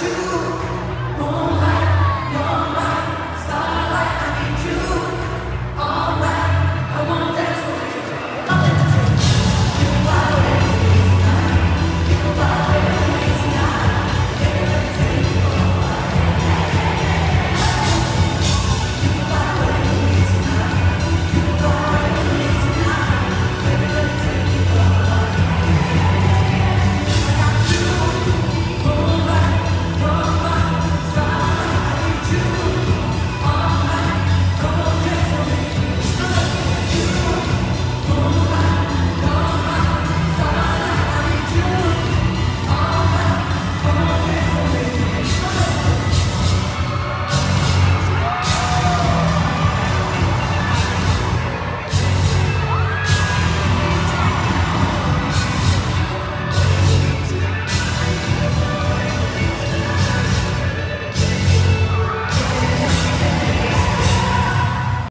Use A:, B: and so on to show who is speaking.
A: two.